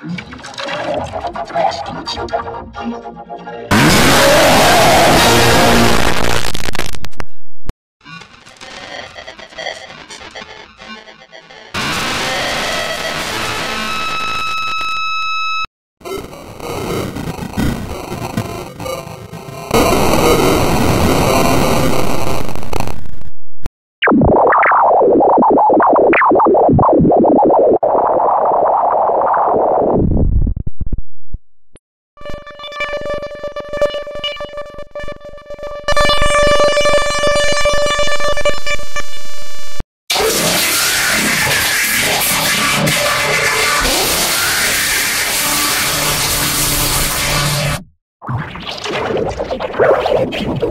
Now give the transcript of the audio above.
Presta atenção. You